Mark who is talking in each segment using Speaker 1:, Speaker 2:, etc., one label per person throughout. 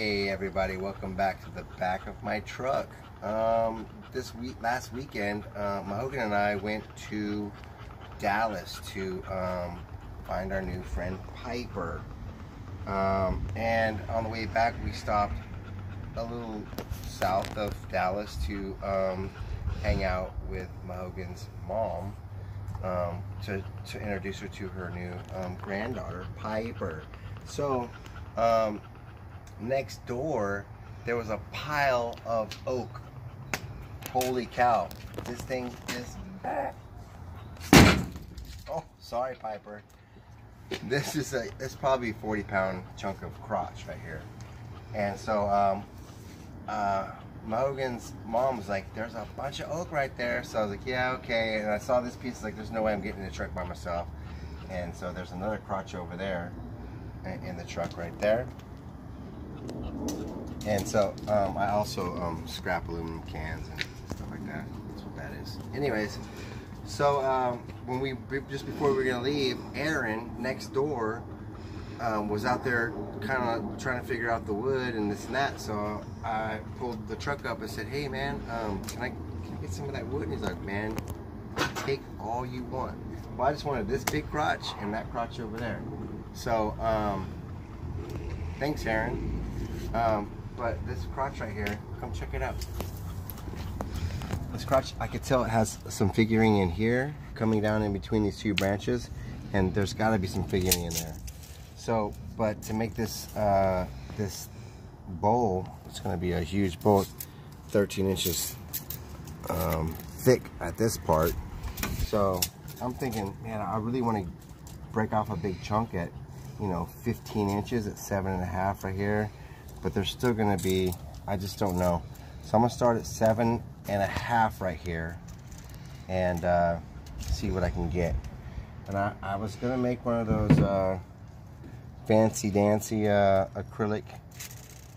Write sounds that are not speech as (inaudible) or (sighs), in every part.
Speaker 1: Hey everybody, welcome back to the back of my truck. Um, this week, last weekend, uh, Mahogan and I went to Dallas to um, find our new friend Piper. Um, and on the way back, we stopped a little south of Dallas to um, hang out with Mahogan's mom um, to, to introduce her to her new um, granddaughter, Piper. So, um, next door, there was a pile of oak. Holy cow. This thing is... (laughs) Oh, sorry, Piper. This is a, it's probably a 40 pound chunk of crotch right here. And so, um, uh, Mahogan's mom was like, there's a bunch of oak right there. So I was like, yeah, okay. And I saw this piece, like, there's no way I'm getting in the truck by myself. And so there's another crotch over there in the truck right there. And so um, I also um, scrap aluminum cans and stuff like that. That's what that is. Anyways, so um, when we just before we were gonna leave, Aaron next door um, was out there kind of trying to figure out the wood and this and that. So I pulled the truck up and said, "Hey man, um, can I can I get some of that wood?" And he's like, "Man, take all you want." Well, I just wanted this big crotch and that crotch over there. So um, thanks, Aaron. Um, but this crotch right here, come check it out. This crotch, I could tell it has some figuring in here, coming down in between these two branches, and there's got to be some figuring in there. So, but to make this uh, this bowl, it's going to be a huge bowl, 13 inches um, thick at this part. So I'm thinking, man, I really want to break off a big chunk at, you know, 15 inches at seven and a half right here but they're still gonna be, I just don't know. So I'm gonna start at seven and a half right here and uh, see what I can get. And I, I was gonna make one of those uh, fancy dancy uh, acrylic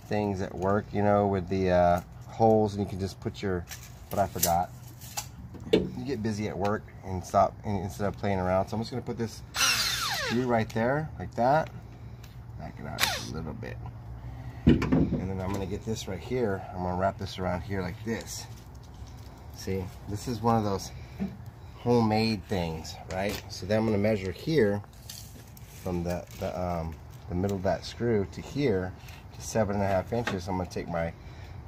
Speaker 1: things at work, you know, with the uh, holes and you can just put your, but I forgot. You get busy at work and stop and instead of playing around. So I'm just gonna put this (laughs) screw right there, like that. Back it out a little bit. And then I'm gonna get this right here. I'm gonna wrap this around here like this. See, this is one of those homemade things, right? So then I'm gonna measure here from the, the, um, the middle of that screw to here to seven and a half inches. I'm gonna take my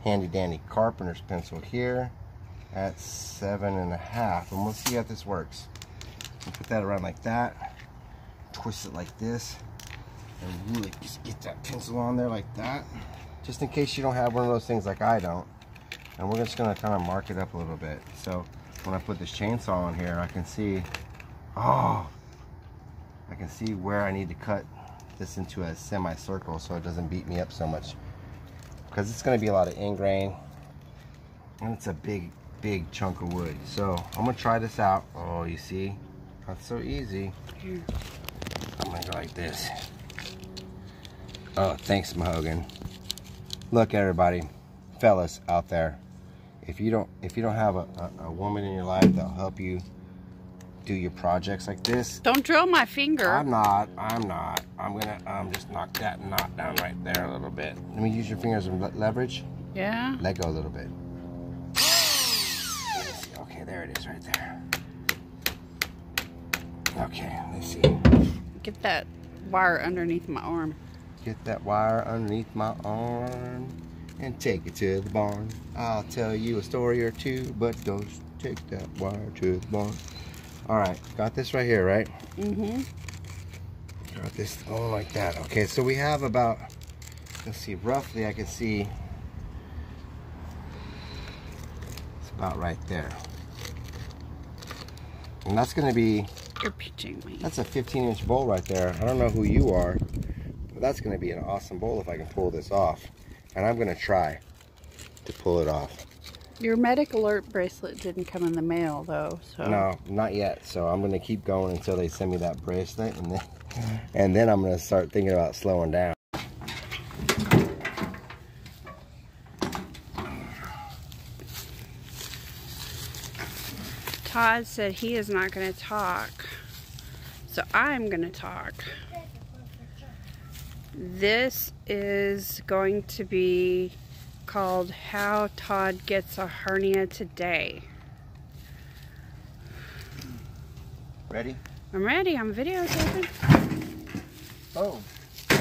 Speaker 1: handy dandy carpenter's pencil here at seven and a half. And we'll see how this works. put that around like that, twist it like this, and really just get that pencil on there like that. Just in case you don't have one of those things like I don't. And we're just gonna kind of mark it up a little bit. So when I put this chainsaw on here I can see oh I can see where I need to cut this into a semicircle so it doesn't beat me up so much. Because it's going to be a lot of end grain. And it's a big big chunk of wood. So I'm gonna try this out. Oh you see? Not so easy. I'm gonna go like this Oh, thanks, Mahogan. Look, everybody, fellas out there, if you don't if you don't have a, a, a, woman in your life that'll help you do your projects like this,
Speaker 2: don't drill my finger.
Speaker 1: I'm not. I'm not. I'm gonna um just knock that knot down right there a little bit. Let me use your fingers and leverage.
Speaker 2: Yeah.
Speaker 1: Let go a little bit. Okay, there it is right there. Okay, let's see.
Speaker 2: Get that wire underneath my arm.
Speaker 1: Get that wire underneath my arm and take it to the barn. I'll tell you a story or two, but don't take that wire to the barn. All right, got this right here, right?
Speaker 2: Mm-hmm.
Speaker 1: Got this all like that. Okay, so we have about, let's see, roughly I can see it's about right there. And that's gonna be,
Speaker 2: you're pitching me.
Speaker 1: That's a 15 inch bowl right there. I don't know who you are, that's going to be an awesome bowl if I can pull this off. And I'm going to try to pull it off.
Speaker 2: Your medic alert bracelet didn't come in the mail though, so.
Speaker 1: No, not yet. So I'm going to keep going until they send me that bracelet and then, (laughs) and then I'm going to start thinking about slowing down.
Speaker 2: Todd said he is not going to talk. So I'm going to talk. This is going to be called How Todd Gets a Hernia Today.
Speaker 1: Ready?
Speaker 2: I'm ready. I'm videotaping.
Speaker 1: Oh. oh.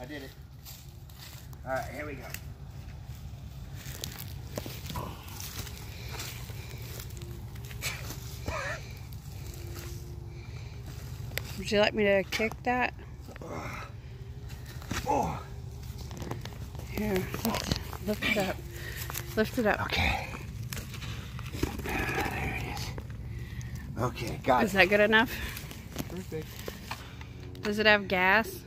Speaker 1: I did it. All right, here we go.
Speaker 2: Would you like me to kick that?
Speaker 1: Oh.
Speaker 2: Here, lift, lift it up. Lift it up.
Speaker 1: Okay. Ah, there it is. Okay, got
Speaker 2: Is
Speaker 1: it.
Speaker 2: that good enough?
Speaker 1: Perfect.
Speaker 2: Does it have gas?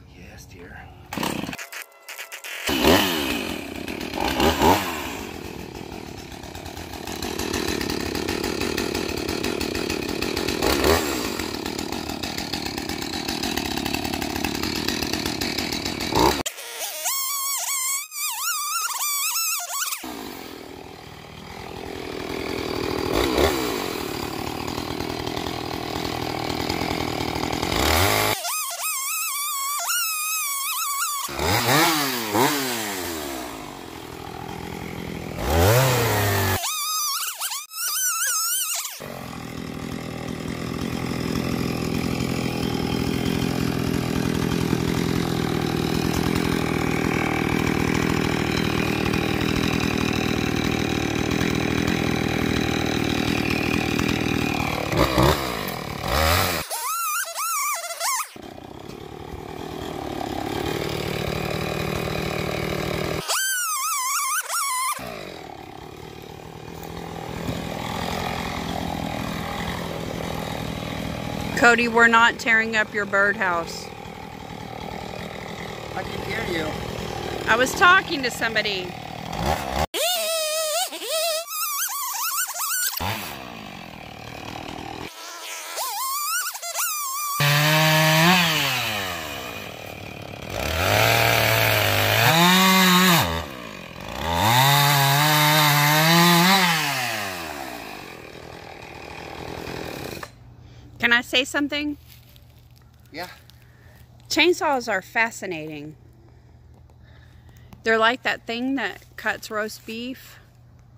Speaker 2: Cody, we're not tearing up your birdhouse.
Speaker 1: I can hear you.
Speaker 2: I was talking to somebody. Can I say something?
Speaker 1: Yeah.
Speaker 2: Chainsaws are fascinating. They're like that thing that cuts roast beef,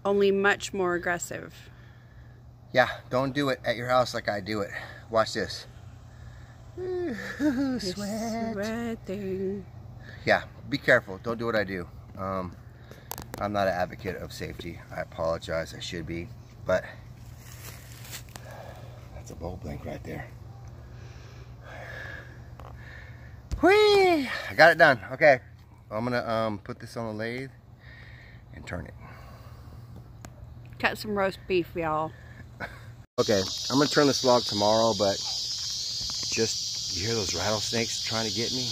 Speaker 2: only much more aggressive.
Speaker 1: Yeah, don't do it at your house like I do it. Watch this. (laughs) Ooh, sweat.
Speaker 2: Sweating.
Speaker 1: Yeah, be careful. Don't do what I do. Um, I'm not an advocate of safety. I apologize. I should be. But that's a bowl blank right there. Whee! I got it done. Okay. I'm going to um, put this on the lathe and turn it.
Speaker 2: Cut some roast beef, y'all.
Speaker 1: Okay, I'm gonna turn this log tomorrow, but just you hear those rattlesnakes trying to get me?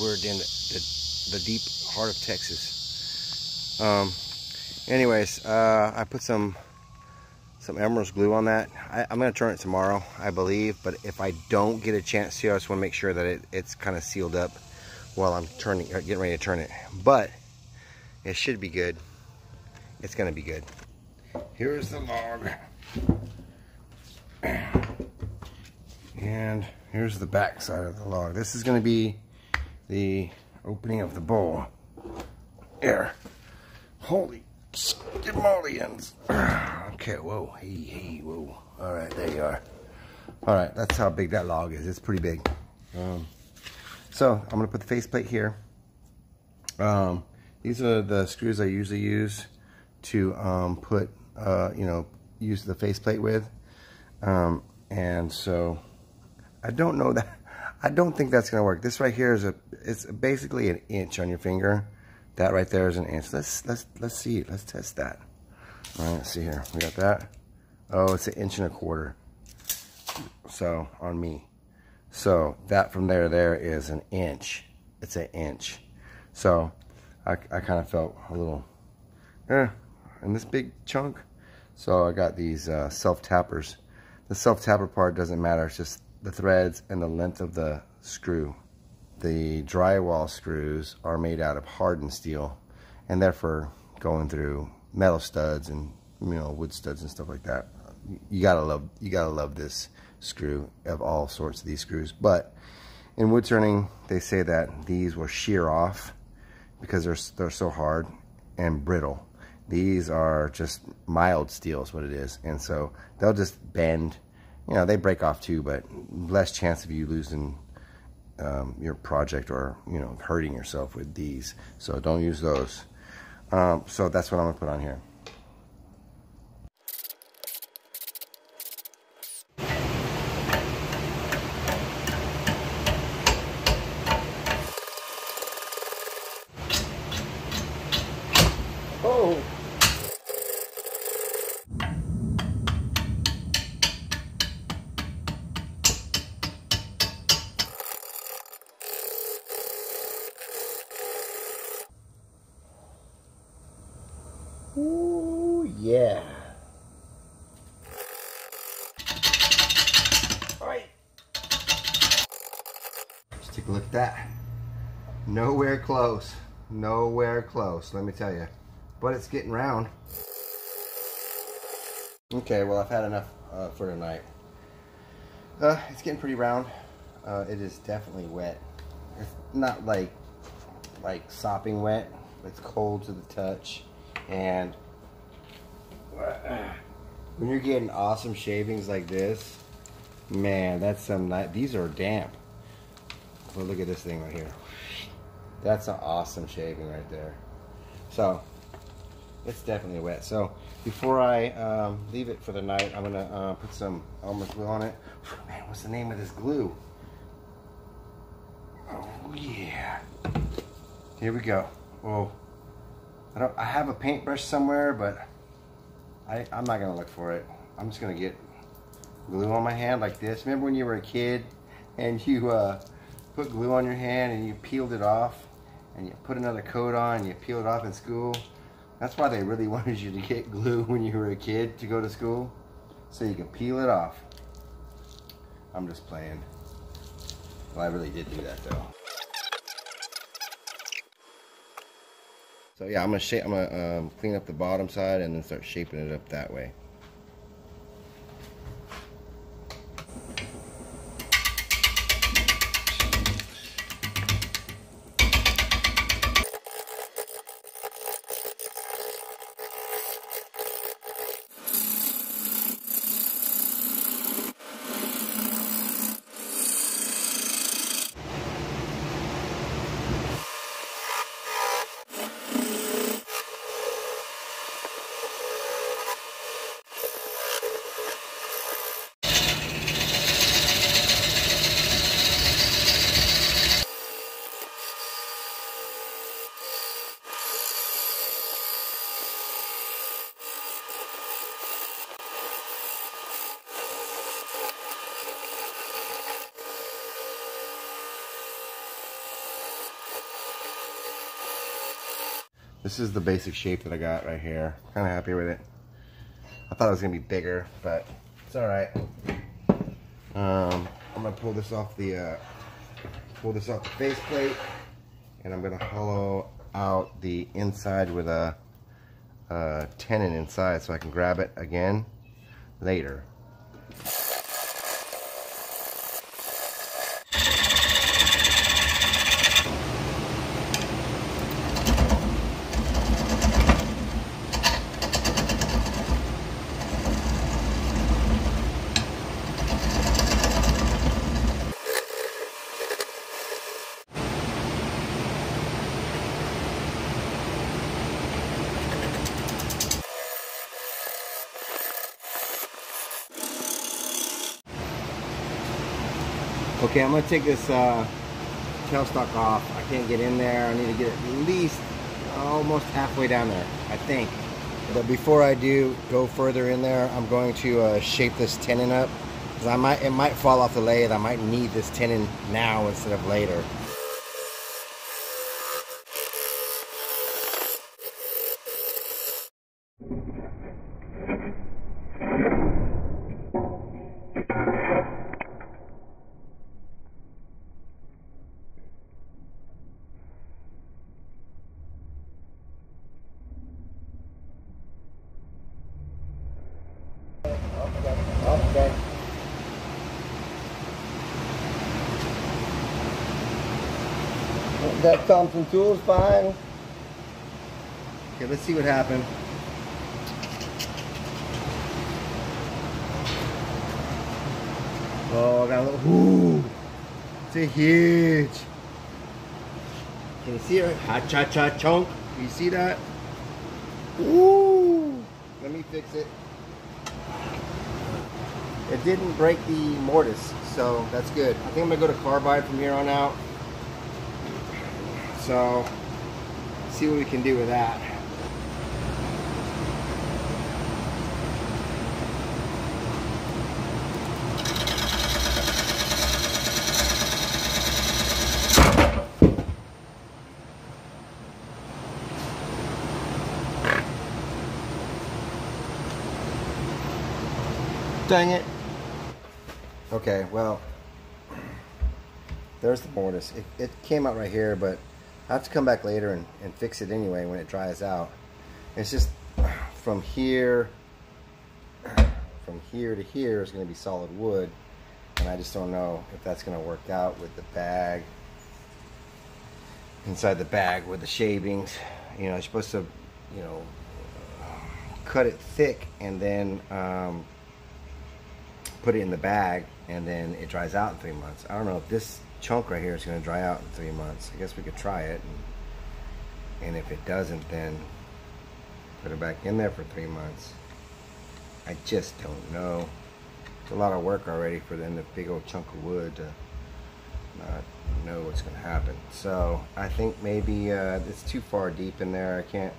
Speaker 1: We're in the, the, the deep heart of Texas. Um, anyways, uh, I put some some emerald glue on that. I, I'm gonna turn it tomorrow, I believe. But if I don't get a chance to, I just want to make sure that it, it's kind of sealed up while I'm turning, uh, getting ready to turn it. But it should be good. It's gonna be good. Here's the log. And here's the back side of the log. This is going to be the opening of the bowl. There. Holy skimolians. (clears throat) Okay, whoa, hey, hey, whoa. All right, there you are. All right, that's how big that log is. It's pretty big. Um, so I'm to put the faceplate here. Um, these are the screws I usually use to um, put, uh, you know, use the faceplate with. Um, and so I don't know that, (laughs) I don't think that's to work. This right here is a, it's basically an inch on your finger. That right there is an inch. Let's, let's, let's see, let's test that. All right, let's see here. We got that. Oh, it's an inch and a quarter. So on me. So that from there there is an inch. It's an inch. So I, I kind of felt a little, eh, in this big chunk. So I got these uh, self-tappers. The self-tapper part doesn't matter. It's just the threads and the length of the screw. The drywall screws are made out of hardened steel and therefore going through metal studs and you know wood studs and stuff like that. You gotta love you gotta love this screw of all sorts of these screws. But in wood turning, they say that these will shear off because they're, they're so hard and brittle. These are just mild steel is what it is. And so they'll just bend. You know, they break off too, but less chance of you losing um, your project or, you know, hurting yourself with these. So don't use those. Um, so that's what I'm gonna put on here. Oh! Ooh, yeah. Alright. Let's take a look at that. Nowhere close. Nowhere close, let me tell you. But it's getting round. Okay, well I've had enough uh, for tonight. Uh, it's getting pretty round. Uh, it is definitely wet. It's not like like sopping wet. It's cold to the touch. And when you're getting awesome shavings like this, man, that's some. These are damp. Well, look at this thing right here. That's an awesome shaving right there. So it's definitely wet. So before I um, leave it for the night, I'm gonna uh, put some almond glue on it. (sighs) Man, what's the name of this glue? Oh yeah. Here we go. Oh. I don't. I have a paintbrush somewhere, but I, I'm not gonna look for it. I'm just gonna get glue on my hand like this. Remember when you were a kid and you uh, put glue on your hand and you peeled it off and you put another coat on and you peel it off in school? That's why they really (laughs) wanted you to get glue when you were a kid to go to school, so you can peel it off. I'm just playing. Well, I really did do that though. So yeah, I'm gonna. I'm gonna um, clean up the bottom side and then start shaping it up that way. This is the basic shape that I got right here. Kind of happy with it. I thought it was gonna be bigger, but it's all right. Um, I'm gonna pull this off the uh, pull this off the faceplate, and I'm gonna hollow out the inside with a, a tenon inside, so I can grab it again later. Okay, I'm gonna take this uh, tailstock off. I can't get in there. I need to get at least almost halfway down there, I think. But before I do go further in there, I'm going to uh, shape this tenon up. Cause I might, it might fall off the lathe. I might need this tenon now instead of later. That Thompson Tools fine? Okay, let's see what happened. Oh, I got a little, ooh, it's a huge. Can you see it? Ha cha cha chunk. You see that? Ooh, let me fix it. It didn't break the mortise, so that's good. I think I'm gonna go to carbide from here on out. So, see what we can do with that. Dang it. Okay, well, there's the mortise. It, it came out right here, but I have to come back later and, and fix it anyway when it dries out. It's just (sighs) from here, (clears throat) from here to here is going to be solid wood, and I just don't know if that's going to work out with the bag, inside the bag with the shavings. You know, you're supposed to, you know, cut it thick and then um, put it in the bag and then it dries out in three months. I don't know if this chunk right here is going to dry out in three months. I guess we could try it. And, and if it doesn't, then put it back in there for three months. I just don't know. It's a lot of work already for then the big old chunk of wood to not know what's going to happen. So I think maybe uh, it's too far deep in there. I can't.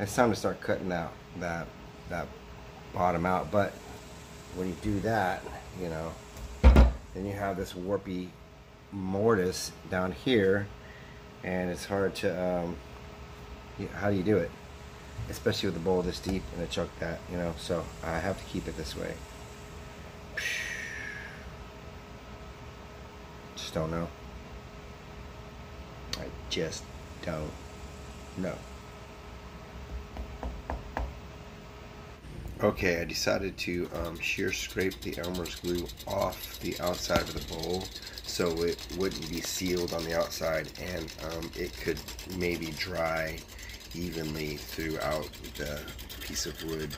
Speaker 1: It's time to start cutting out that that bottom out. But when you do that, you know, then you have this warpy mortise down here, and it's hard to, um, how do you do it? Especially with a bowl this deep and a chunk that, you know, so I have to keep it this way. Just don't know. I just don't know. Okay, I decided to um, shear scrape the Elmer's glue off the outside of the bowl so it wouldn't be sealed on the outside and um, it could maybe dry evenly throughout the piece of wood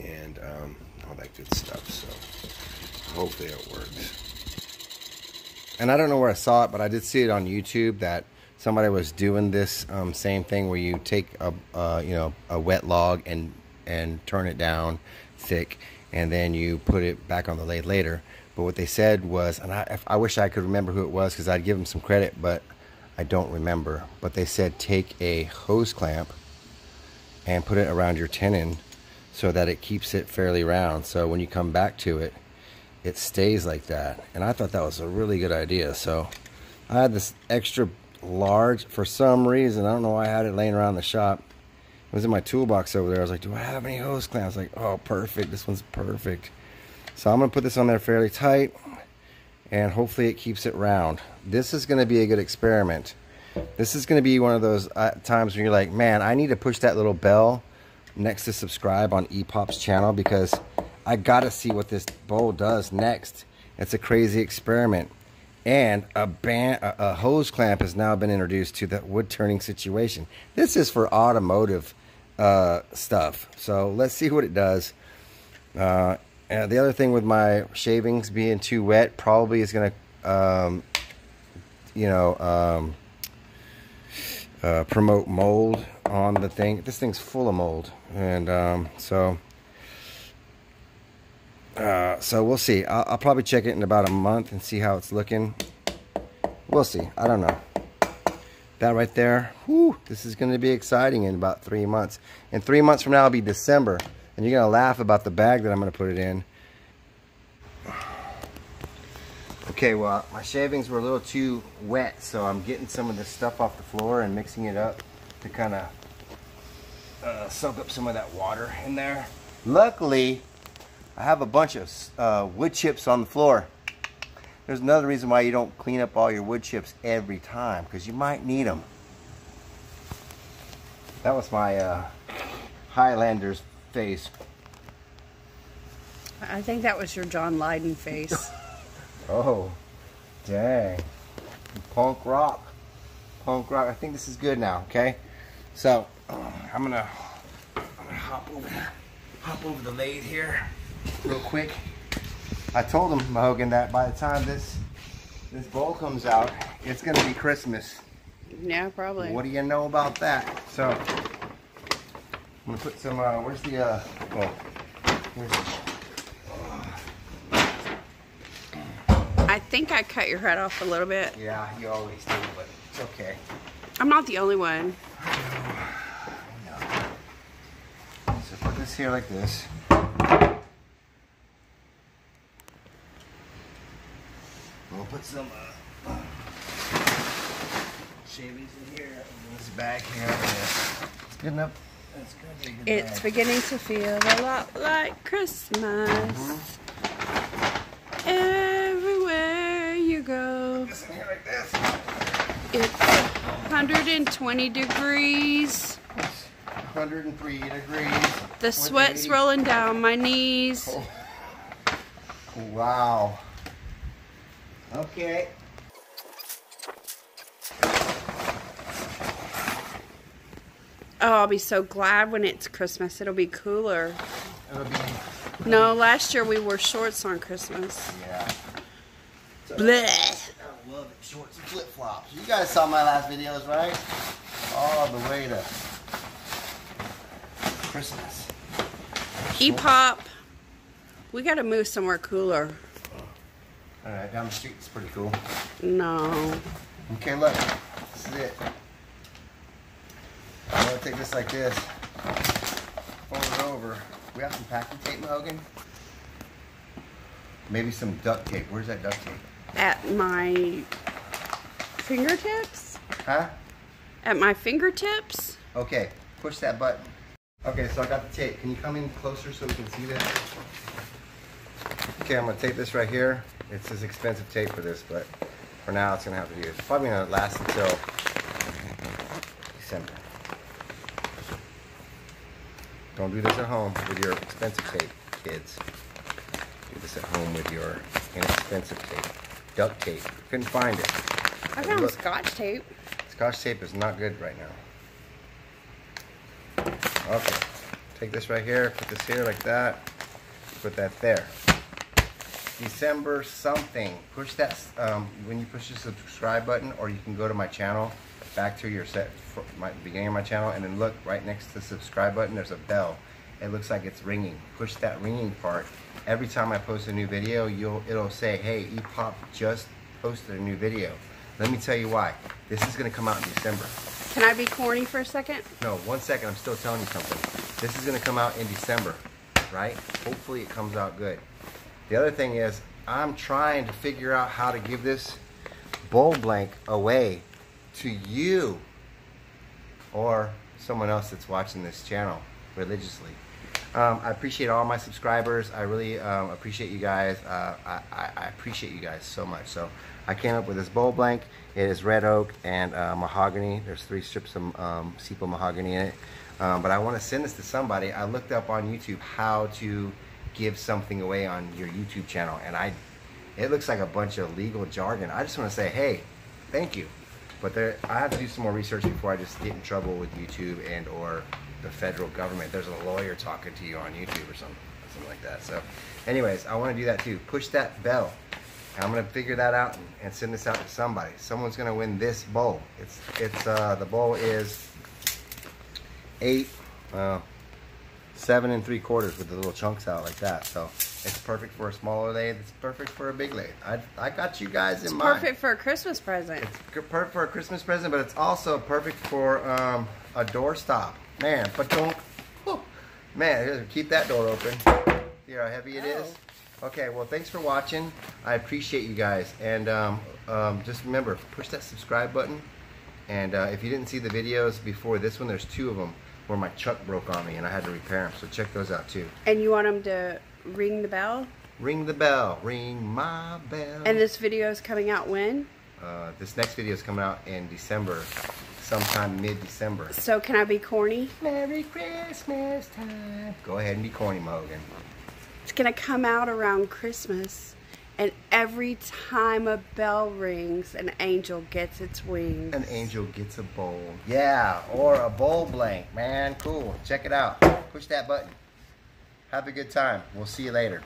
Speaker 1: and um, all that good stuff. So hopefully it works. And I don't know where I saw it, but I did see it on YouTube that somebody was doing this um, same thing where you take a uh, you know a wet log and and turn it down thick and then you put it back on the lathe later. But what they said was and I, I wish I could remember who it was because I'd give them some credit but I don't remember. But they said take a hose clamp and put it around your tenon so that it keeps it fairly round so when you come back to it it stays like that. And I thought that was a really good idea so I had this extra large for some reason I don't know why I had it laying around the shop was in my toolbox over there. I was like, do I have any hose clamps? Like, oh, perfect. This one's perfect. So I'm going to put this on there fairly tight and hopefully it keeps it round. This is going to be a good experiment. This is going to be one of those uh, times when you're like, man, I need to push that little bell next to subscribe on EPOP's channel because I got to see what this bowl does next. It's a crazy experiment. And a, band, a, a hose clamp has now been introduced to the wood turning situation. This is for automotive uh, stuff. So let's see what it does. Uh, and the other thing with my shavings being too wet probably is going to, um, you know, um, uh, promote mold on the thing. This thing's full of mold. And um, so uh, so we'll see. I'll, I'll, probably check it in about a month and see how it's looking. We'll see. I don't know. That right there, whew, this is going to be exciting in about three months. In three months from now, it'll be December. And you're going to laugh about the bag that I'm going to put it in. Okay, well, my shavings were a little too wet, so I'm getting some of this stuff off the floor and mixing it up to kind of uh, soak up some of that water in there. Luckily, I have a bunch of uh, wood chips on the floor. There's another reason why you don't clean up all your wood chips every time, because you might need them. That was my uh, Highlander's face.
Speaker 2: I think that was your John Lydon face. (laughs)
Speaker 1: oh, dang. Punk rock. punk rock. I think this is good now, okay? So, I'm gonna, I'm gonna hop over, hop over the lathe here real quick. I told him, Mahogan, that by the time this, this bowl comes out, it's gonna be Christmas.
Speaker 2: Yeah, probably.
Speaker 1: What do you know about that? So, I'm gonna put some, uh, where's the, uh, oh, where's the,
Speaker 2: I think I cut your head off a little bit.
Speaker 1: yeah, you always do, but it's okay.
Speaker 2: I'm not the only one. I (sighs) know. I know.
Speaker 1: So put this here like this. We'll put some uh, shavies in here. This bag here. It's good enough. It's good. to be a good
Speaker 2: It's
Speaker 1: bag.
Speaker 2: beginning to feel a lot like Christmas.
Speaker 1: Mm-hmm.
Speaker 2: Everywhere you go.
Speaker 1: This in here like this.
Speaker 2: It's 120 degrees.
Speaker 1: 103 degrees.
Speaker 2: The sweat's rolling down my knees.
Speaker 1: Oh. Wow. Okay.
Speaker 2: Oh, I'll be so glad when it's Christmas. It'll be cooler.
Speaker 1: It'll be,
Speaker 2: No, last year we wore shorts on Christmas.
Speaker 1: yeah.
Speaker 2: Blech.
Speaker 1: I love it. Shorts and flip flops. You guys saw my last videos, right? All the way to Christmas.
Speaker 2: E-pop. We gotta move somewhere cooler.
Speaker 1: All right, down the street is pretty cool.
Speaker 2: No.
Speaker 1: Okay, look. This is it. I'm gonna take this like this. Fold it over. We have some packing tape, Logan. Maybe some duct tape. Where's that duct tape?
Speaker 2: At my fingertips?
Speaker 1: Huh?
Speaker 2: At my fingertips?
Speaker 1: Okay, push that button. Okay, so I got the tape. Can you come in closer so we can see that? Okay, I'm gonna tape this right here. It's this expensive tape for this, but for now it's gonna have to do. It's probably gonna last until December. Don't do this at home with your expensive tape, kids. Do this at home with your inexpensive tape. Duct tape. Couldn't find it.
Speaker 2: I found
Speaker 1: Look.
Speaker 2: scotch tape.
Speaker 1: Scotch tape is not good right now. Okay, take this right here, put this here like that, put that there. December something. Push that, um, when you push the subscribe button, or you can go to my channel, back to your set, my beginning of my channel, and then look right next to the subscribe button, there's a bell. It looks like it's ringing. Push that ringing part. Every time I post a new video, you'll it'll say, hey, EPOP just posted a new video. Let me tell you why. This is gonna come out in December.
Speaker 2: Can I be corny for a second?
Speaker 1: No, one second, I'm still telling you something. This is gonna come out in December, right? Hopefully it comes out good. The other thing is, I'm trying to figure out how to give this bowl blank away to you or someone else that's watching this channel religiously. Um, I appreciate all my subscribers. I really um, appreciate you guys. Uh, I, I, appreciate you guys so much. So I came up with this bowl blank. It is red oak and uh, mahogany. There's three strips of um, sapele mahogany in it. Um, but I want to send this to somebody. I looked up on YouTube how to give something away on your YouTube channel, and I, it looks like a bunch of legal jargon. I just want to say, hey, thank you. But there, I have to do some more research before I just get in trouble with YouTube and or the federal government. There's a lawyer talking to you on YouTube or something, something like that. So, anyways, I want to do that too. Push that bell. I'm gonna figure that out and, and send this out to somebody. Someone's gonna win this bowl. It's it's uh, the bowl is eight, uh, seven and three quarters with the little chunks out like that. So it's perfect for a smaller lathe. It's perfect for a big lathe. I I got you guys in mind.
Speaker 2: It's perfect for a Christmas present.
Speaker 1: It's perfect for a Christmas present, but it's also perfect for um, a doorstop. Man, but don't. whew. Man, keep that door open. See how heavy it is? Okay, well, thanks for watching. I appreciate you guys. And um, um, just remember, push that subscribe button. And uh, if you didn't see the videos before this one, there's two of them where my chuck broke on me and I had to repair them. So check those out too.
Speaker 2: And you want them to ring the bell?
Speaker 1: Ring the bell. Ring my bell.
Speaker 2: And this video is coming out when?
Speaker 1: Uh, this next video is coming out in December, sometime mid-December.
Speaker 2: So can I be corny?
Speaker 1: Merry Christmas time. Go ahead and be corny, Mogan.
Speaker 2: It's gonna come out around Christmas, And every time a bell rings, an angel gets its wings.
Speaker 1: An angel gets a bowl. Yeah, or a bowl blank, man. Cool. Check it out. Push that button. Have a good time. We'll see you later.